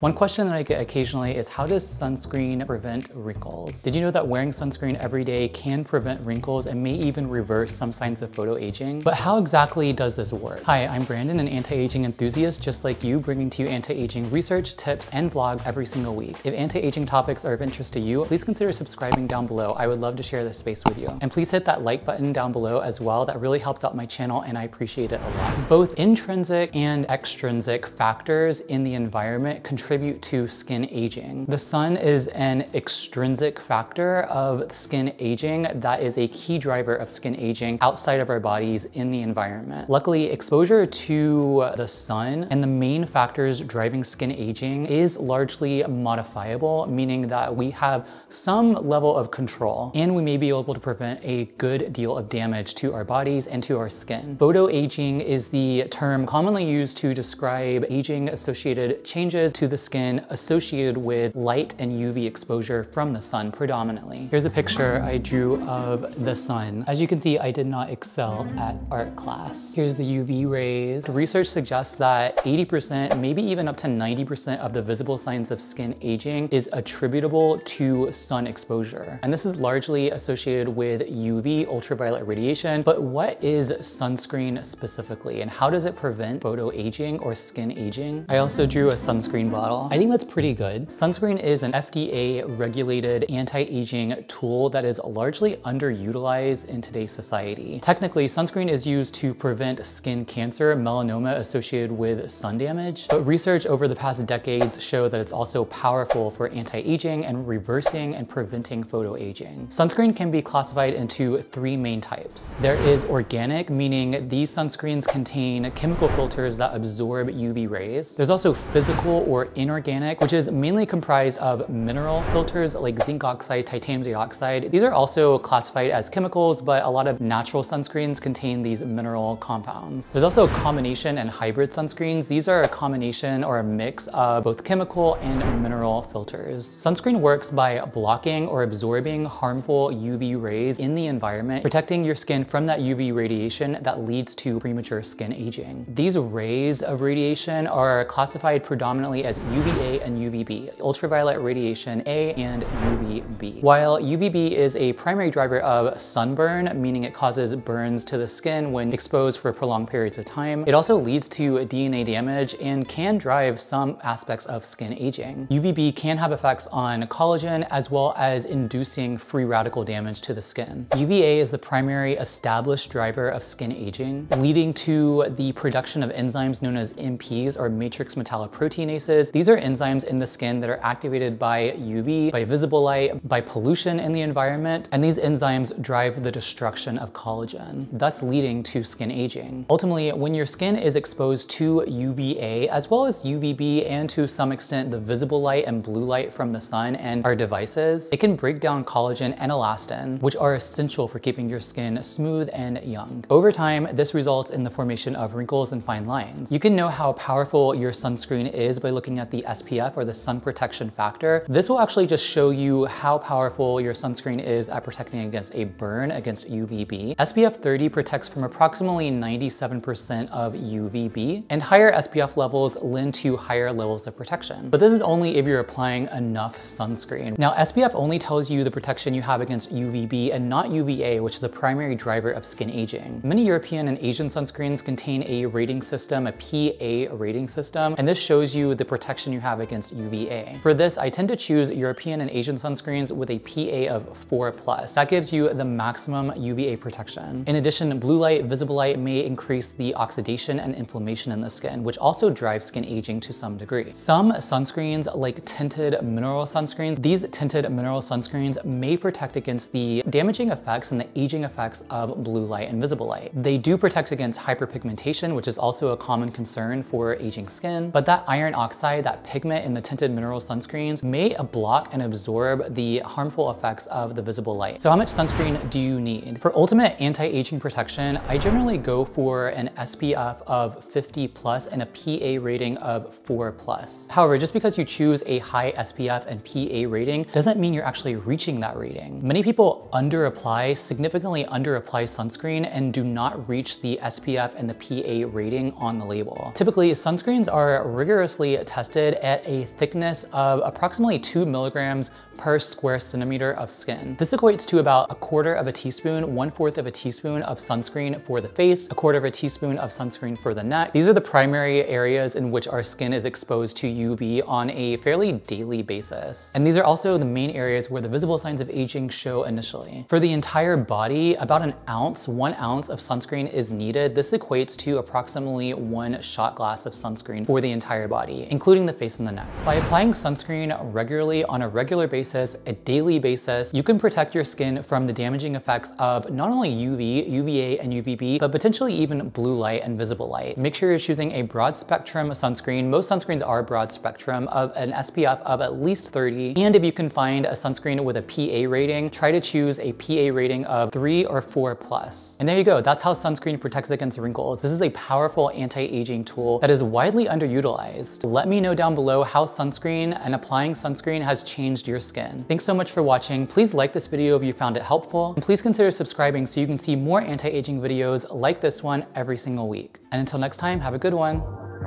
One question that I get occasionally is how does sunscreen prevent wrinkles? Did you know that wearing sunscreen every day can prevent wrinkles and may even reverse some signs of photoaging? But how exactly does this work? Hi, I'm Brandon, an anti-aging enthusiast just like you, bringing to you anti-aging research, tips, and vlogs every single week. If anti-aging topics are of interest to you, please consider subscribing down below. I would love to share this space with you. And please hit that like button down below as well. That really helps out my channel and I appreciate it a lot. Both intrinsic and extrinsic factors in the environment contribute contribute to skin aging. The sun is an extrinsic factor of skin aging that is a key driver of skin aging outside of our bodies in the environment. Luckily, exposure to the sun and the main factors driving skin aging is largely modifiable, meaning that we have some level of control and we may be able to prevent a good deal of damage to our bodies and to our skin. Photoaging is the term commonly used to describe aging associated changes to the skin associated with light and UV exposure from the sun predominantly. Here's a picture I drew of the sun. As you can see, I did not excel at art class. Here's the UV rays. Research suggests that 80%, maybe even up to 90% of the visible signs of skin aging is attributable to sun exposure. And this is largely associated with UV, ultraviolet radiation. But what is sunscreen specifically and how does it prevent photo aging or skin aging? I also drew a sunscreen bottle bottle. I think that's pretty good. Sunscreen is an FDA regulated anti-aging tool that is largely underutilized in today's society. Technically, sunscreen is used to prevent skin cancer, melanoma associated with sun damage, but research over the past decades show that it's also powerful for anti-aging and reversing and preventing photoaging. Sunscreen can be classified into three main types. There is organic, meaning these sunscreens contain chemical filters that absorb UV rays. There's also physical or inorganic, which is mainly comprised of mineral filters like zinc oxide, titanium dioxide. These are also classified as chemicals, but a lot of natural sunscreens contain these mineral compounds. There's also a combination and hybrid sunscreens. These are a combination or a mix of both chemical and mineral filters. Sunscreen works by blocking or absorbing harmful UV rays in the environment, protecting your skin from that UV radiation that leads to premature skin aging. These rays of radiation are classified predominantly as UVA and UVB, ultraviolet radiation A and UVB. While UVB is a primary driver of sunburn, meaning it causes burns to the skin when exposed for prolonged periods of time, it also leads to DNA damage and can drive some aspects of skin aging. UVB can have effects on collagen as well as inducing free radical damage to the skin. UVA is the primary established driver of skin aging, leading to the production of enzymes known as MPs or matrix metalloproteinases these are enzymes in the skin that are activated by UV, by visible light, by pollution in the environment, and these enzymes drive the destruction of collagen, thus leading to skin aging. Ultimately, when your skin is exposed to UVA, as well as UVB, and to some extent the visible light and blue light from the sun and our devices, it can break down collagen and elastin, which are essential for keeping your skin smooth and young. Over time, this results in the formation of wrinkles and fine lines. You can know how powerful your sunscreen is by looking at at the SPF or the sun protection factor. This will actually just show you how powerful your sunscreen is at protecting against a burn against UVB. SPF 30 protects from approximately 97% of UVB and higher SPF levels lend to higher levels of protection. But this is only if you're applying enough sunscreen. Now SPF only tells you the protection you have against UVB and not UVA, which is the primary driver of skin aging. Many European and Asian sunscreens contain a rating system, a PA rating system, and this shows you the protection protection you have against UVA. For this, I tend to choose European and Asian sunscreens with a PA of 4+. That gives you the maximum UVA protection. In addition, blue light, visible light may increase the oxidation and inflammation in the skin, which also drives skin aging to some degree. Some sunscreens, like tinted mineral sunscreens, these tinted mineral sunscreens may protect against the damaging effects and the aging effects of blue light and visible light. They do protect against hyperpigmentation, which is also a common concern for aging skin, but that iron oxide, that pigment in the tinted mineral sunscreens may block and absorb the harmful effects of the visible light. So how much sunscreen do you need? For ultimate anti-aging protection, I generally go for an SPF of 50 plus and a PA rating of 4 plus. However, just because you choose a high SPF and PA rating doesn't mean you're actually reaching that rating. Many people under apply, significantly under apply sunscreen and do not reach the SPF and the PA rating on the label. Typically, sunscreens are rigorously tested tested at a thickness of approximately two milligrams per square centimeter of skin. This equates to about a quarter of a teaspoon, one fourth of a teaspoon of sunscreen for the face, a quarter of a teaspoon of sunscreen for the neck. These are the primary areas in which our skin is exposed to UV on a fairly daily basis. And these are also the main areas where the visible signs of aging show initially. For the entire body, about an ounce, one ounce of sunscreen is needed. This equates to approximately one shot glass of sunscreen for the entire body, including the face and the neck. By applying sunscreen regularly on a regular basis, basis, a daily basis, you can protect your skin from the damaging effects of not only UV, UVA, and UVB, but potentially even blue light and visible light. Make sure you're choosing a broad spectrum sunscreen. Most sunscreens are broad spectrum of an SPF of at least 30. And if you can find a sunscreen with a PA rating, try to choose a PA rating of three or four plus. And there you go, that's how sunscreen protects against wrinkles. This is a powerful anti-aging tool that is widely underutilized. Let me know down below how sunscreen and applying sunscreen has changed your skin skin. Thanks so much for watching. Please like this video if you found it helpful. And please consider subscribing so you can see more anti-aging videos like this one every single week. And until next time, have a good one.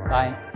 Bye.